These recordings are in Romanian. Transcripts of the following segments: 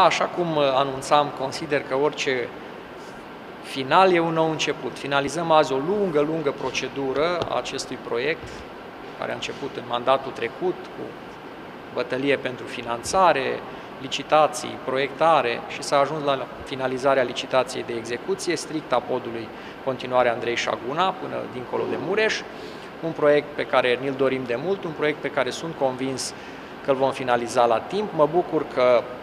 Așa cum anunțam, consider că orice final e un nou început. Finalizăm azi o lungă, lungă procedură a acestui proiect, care a început în mandatul trecut cu bătălie pentru finanțare, licitații, proiectare și s-a ajuns la finalizarea licitației de execuție strict a podului continuare Andrei Șaguna până dincolo de Mureș, un proiect pe care ni-l dorim de mult, un proiect pe care sunt convins că îl vom finaliza la timp. Mă bucur că Uh,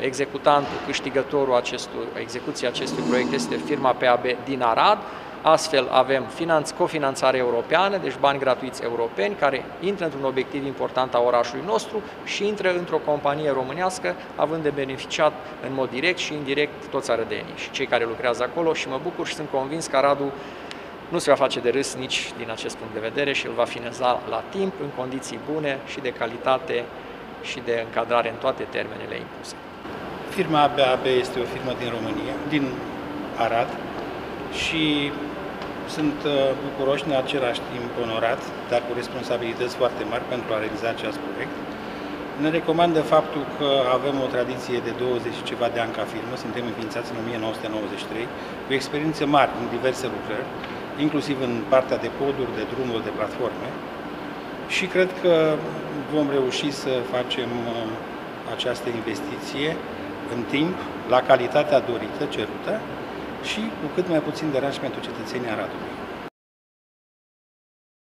executantul, câștigătorul acestui, execuției acestui proiect este firma PAB din Arad. Astfel avem finanț, cofinanțare europeană, deci bani gratuiți europeni, care intră într-un obiectiv important a orașului nostru și intră într-o companie românească, având de beneficiat în mod direct și indirect toți arădenii și cei care lucrează acolo și mă bucur și sunt convins că Aradul nu se va face de râs nici din acest punct de vedere și îl va finaliza la timp, în condiții bune și de calitate și de încadrare în toate termenele impuse. Firma ABAB este o firmă din România, din Arad și sunt uh, bucuroși în același timp onorat, dar cu responsabilități foarte mari pentru a realiza acest proiect. Ne recomandă faptul că avem o tradiție de 20 și ceva de ani ca firmă, suntem înființați în 1993, cu experiențe mari în diverse lucrări, inclusiv în partea de poduri, de drumuri, de platforme și cred că vom reuși să facem uh, această investiție în timp, la calitatea dorită, cerută și cu cât mai puțin deranj pentru cetățenii Aradului.